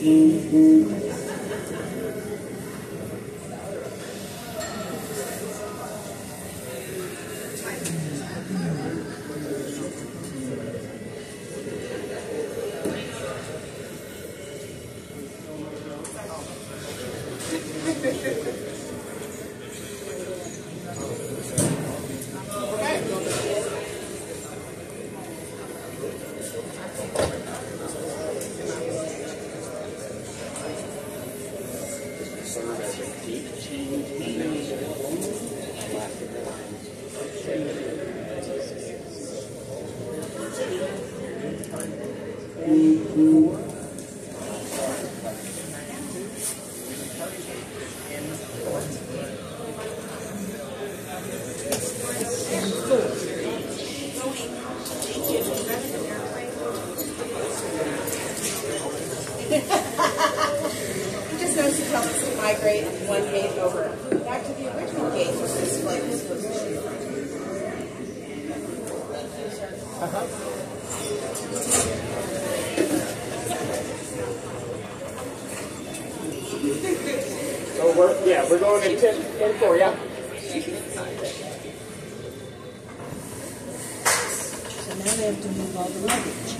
Thank mm -hmm. you. A deep change. You just notice it helps migrate one gate over. Back to the original gate, which is like this was. So we're yeah, we're going in ten in four, yeah. So now they have to move all the luggage.